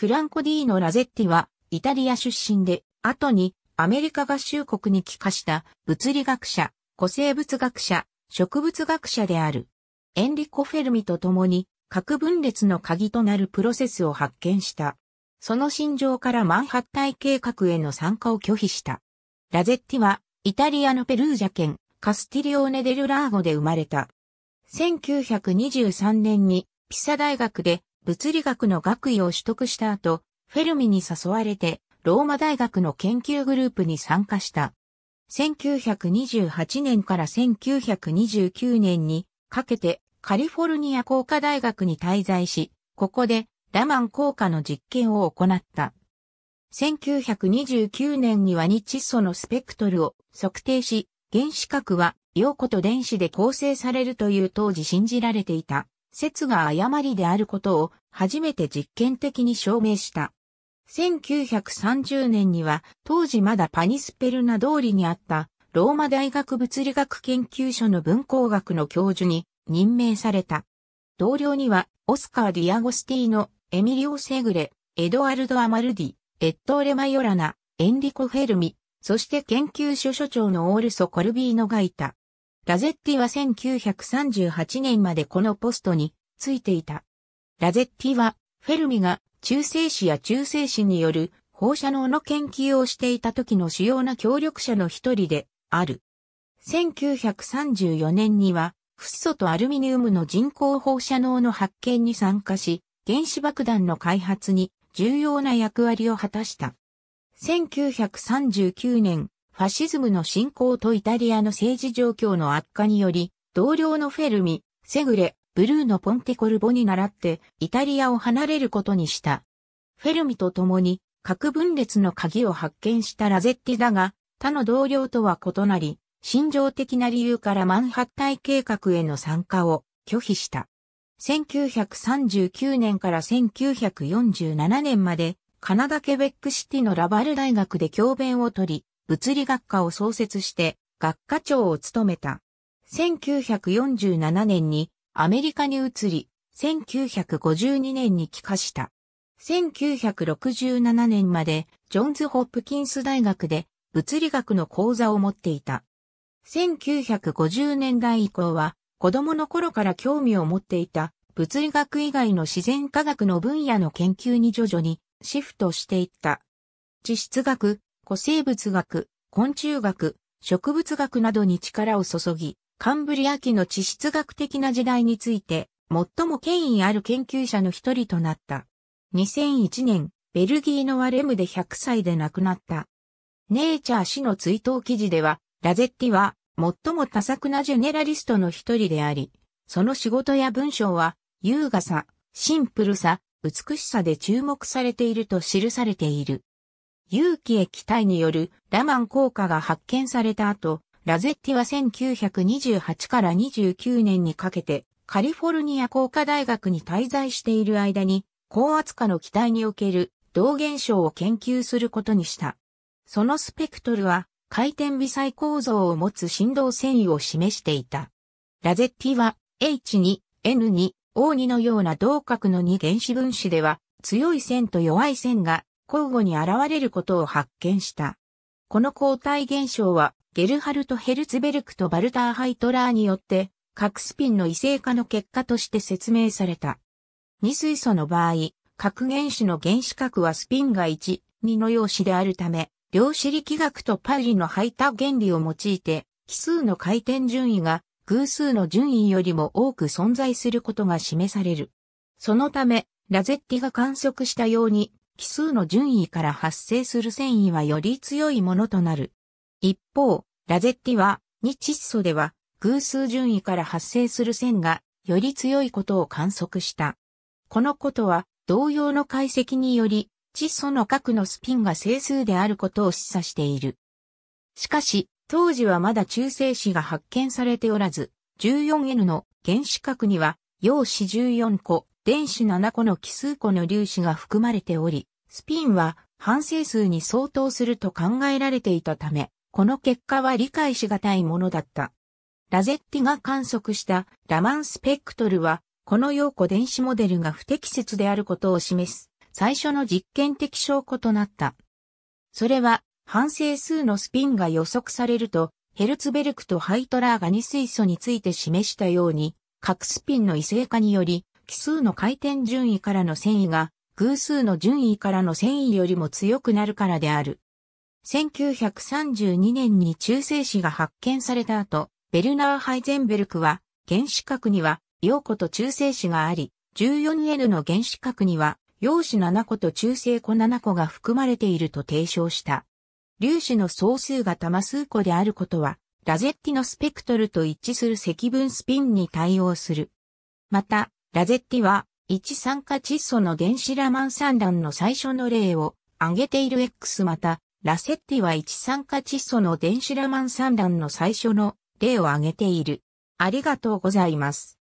フランコ・ディーノ・ラゼッティは、イタリア出身で、後にアメリカ合衆国に帰化した物理学者、古生物学者、植物学者である。エンリコ・フェルミと共に核分裂の鍵となるプロセスを発見した。その心情からマンハッタイ計画への参加を拒否した。ラゼッティはイタリアのペルージャ県カスティリオーネ・デルラーゴで生まれた。1923年にピサ大学で物理学の学位を取得した後、フェルミに誘われてローマ大学の研究グループに参加した。1928年から1929年にかけてカリフォルニア工科大学に滞在し、ここでラマン効果の実験を行った。1929年には日窒素のスペクトルを測定し、原子核は陽子と電子で構成されるという当時信じられていた説が誤りであることを初めて実験的に証明した。1930年には当時まだパニスペルナ通りにあったローマ大学物理学研究所の分光学の教授に任命された。同僚にはオスカー・ディアゴスティーノ、エミリオ・セグレ、エドアルド・アマルディ、エットーレ・マヨラナ、エンリコ・フェルミ、そして研究所所長のオルソ・コルビーノがいた。ラゼッティは1938年までこのポストについていた。ラゼッティは、フェルミが中性子や中性子による放射能の研究をしていた時の主要な協力者の一人である。1934年にはフッ素とアルミニウムの人工放射能の発見に参加し、原子爆弾の開発に重要な役割を果たした。1939年、ファシズムの進行とイタリアの政治状況の悪化により、同僚のフェルミ、セグレ、ブルーのポンテコルボに倣ってイタリアを離れることにした。フェルミと共に核分裂の鍵を発見したラゼッティだが、他の同僚とは異なり、心情的な理由からマンハッタイ計画への参加を拒否した。1939年から1947年までカナダケベックシティのラバル大学で教鞭を取り、物理学科を創設して学科長を務めた。1947年にアメリカに移り、1952年に帰化した。1967年までジョンズ・ホップキンス大学で物理学の講座を持っていた。1950年代以降は子供の頃から興味を持っていた物理学以外の自然科学の分野の研究に徐々にシフトしていった。地質学、古生物学、昆虫学、植物学などに力を注ぎ、カンブリア紀の地質学的な時代について、最も権威ある研究者の一人となった。2001年、ベルギーのワレムで100歳で亡くなった。ネイチャー氏の追悼記事では、ラゼッティは最も多作なジェネラリストの一人であり、その仕事や文章は優雅さ、シンプルさ、美しさで注目されていると記されている。有機液体によるラマン効果が発見された後、ラゼッティは1928から29年にかけてカリフォルニア工科大学に滞在している間に高圧化の気体における同現象を研究することにした。そのスペクトルは回転微細構造を持つ振動繊維を示していた。ラゼッティは H2、N2、O2 のような同角の2原子分子では強い線と弱い線が交互に現れることを発見した。この交代現象はゲルハルト・ヘルツベルクとバルター・ハイトラーによって核スピンの異性化の結果として説明された。二水素の場合、核原子の原子核はスピンが1、2の陽子であるため、量子力学とパリの排他原理を用いて、奇数の回転順位が偶数の順位よりも多く存在することが示される。そのため、ラゼッティが観測したように、奇数の順位から発生する繊維はより強いものとなる。一方、ラゼッティは、2窒素では、偶数順位から発生する線が、より強いことを観測した。このことは、同様の解析により、窒素の核のスピンが整数であることを示唆している。しかし、当時はまだ中性子が発見されておらず、14N の原子核には、陽子14個、電子7個の奇数個の粒子が含まれており、スピンは反整数に相当すると考えられていたため、この結果は理解しがたいものだった。ラゼッティが観測したラマンスペクトルは、この陽子電子モデルが不適切であることを示す最初の実験的証拠となった。それは、反整数のスピンが予測されると、ヘルツベルクとハイトラーが2水素について示したように、核スピンの異性化により、奇数の回転順位からの繊維が、偶数の順位からの繊維よりも強くなるからである。1932年に中性子が発見された後、ベルナー・ハイゼンベルクは、原子核には陽子と中性子があり、14N の原子核には陽子7個と中性子7個が含まれていると提唱した。粒子の総数が玉数個であることは、ラゼッティのスペクトルと一致する積分スピンに対応する。また、ラゼッティは、一酸化窒素の電子ラマン三段の最初の例を挙げている X また、ラセッティは一酸化窒素の電子ラマン三段の最初の例を挙げている。ありがとうございます。